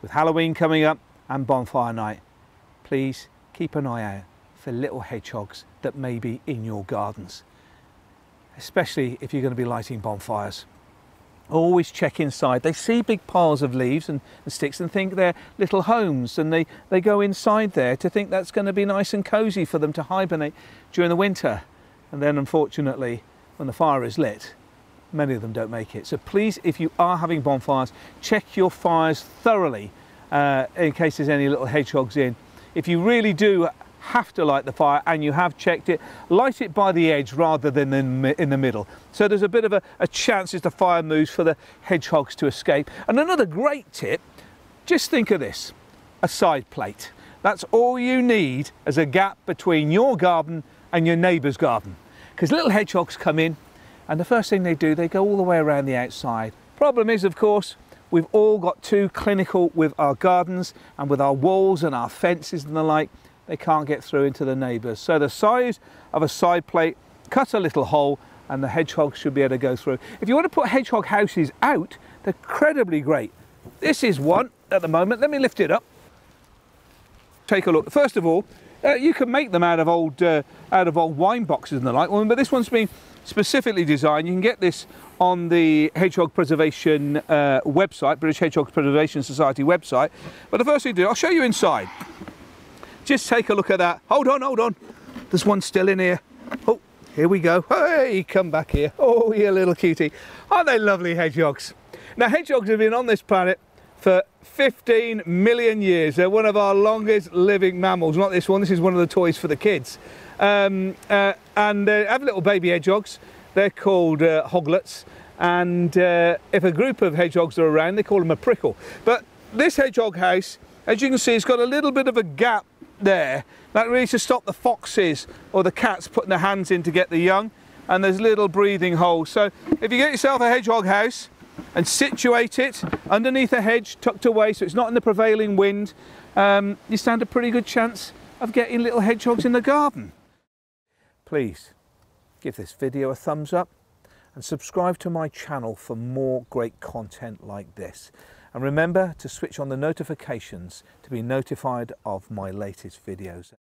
With Halloween coming up and bonfire night, please keep an eye out for little hedgehogs that may be in your gardens, especially if you're going to be lighting bonfires. Always check inside. They see big piles of leaves and, and sticks and think they're little homes and they, they go inside there to think that's going to be nice and cosy for them to hibernate during the winter. And then unfortunately, when the fire is lit, many of them don't make it. So please, if you are having bonfires, check your fires thoroughly uh, in case there's any little hedgehogs in. If you really do have to light the fire and you have checked it, light it by the edge rather than in, the middle. So there's a bit of a, a chance as the fire moves for the hedgehogs to escape. And another great tip, just think of this, a side plate. That's all you need as a gap between your garden and your neighbour's garden. Because little hedgehogs come in and the first thing they do, they go all the way around the outside. Problem is, of course, we've all got too clinical with our gardens and with our walls and our fences and the like they can't get through into the neighbours. So the size of a side plate, cut a little hole and the hedgehogs should be able to go through. If you want to put hedgehog houses out, they're incredibly great. This is one at the moment. Let me lift it up. Take a look. First of all, uh, you can make them out of old uh, out of old wine boxes and the like. but this one's been specifically designed. You can get this on the Hedgehog Preservation uh, website, British Hedgehog Preservation Society website. But the first thing to do, I'll show you inside. Just take a look at that. Hold on, hold on. There's one still in here. Oh, here we go. Hey, come back here. Oh, you little cutie. Aren't they lovely hedgehogs? Now, hedgehogs have been on this planet for 15 million years. They're one of our longest living mammals. Not this one, this is one of the toys for the kids. Um, uh, and they have little baby hedgehogs. They're called uh, hoglets. And uh, if a group of hedgehogs are around, they call them a prickle. But this hedgehog house, as you can see, it's got a little bit of a gap there. That really to stop the foxes or the cats putting their hands in to get the young. And there's little breathing holes. So if you get yourself a hedgehog house and situate it underneath a hedge tucked away so it's not in the prevailing wind, um, you stand a pretty good chance of getting little hedgehogs in the garden. Please give this video a thumbs up and subscribe to my channel for more great content like this. And remember to switch on the notifications to be notified of my latest videos.